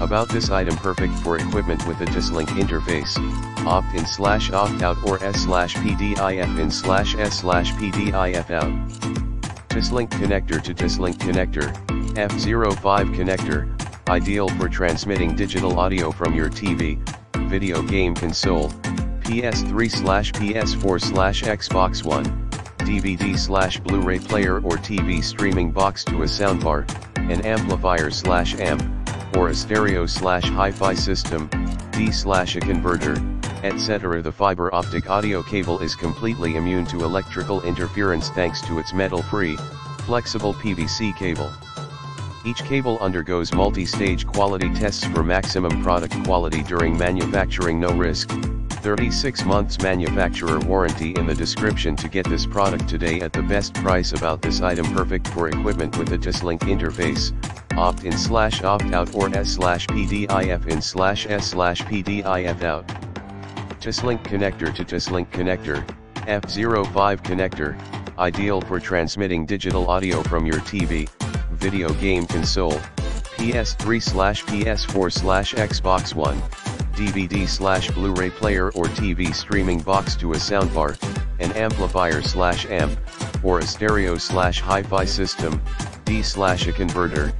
About this item perfect for equipment with a TOSLINK interface, opt-in slash opt-out or S slash PDIF in slash S slash PDIF out. TOSLINK connector to TOSLINK connector, F05 connector, ideal for transmitting digital audio from your TV, video game console, PS3 slash PS4 slash Xbox One, DVD slash Blu-ray player or TV streaming box to a soundbar, an amplifier slash amp, or a stereo slash hi-fi system, D slash a converter, etc. The fiber optic audio cable is completely immune to electrical interference thanks to its metal-free, flexible PVC cable. Each cable undergoes multi-stage quality tests for maximum product quality during manufacturing no risk, 36 months manufacturer warranty in the description to get this product today at the best price about this item perfect for equipment with a TOSLINK interface, opt-in slash opt-out or S slash PDIF in slash S slash PDIF out. TOSLINK connector to TOSLINK connector, F05 connector, ideal for transmitting digital audio from your TV, video game console, PS3 slash PS4 slash Xbox One, DVD slash Blu-ray player or TV streaming box to a soundbar, an amplifier slash amp, or a stereo slash hi-fi system, D slash a converter,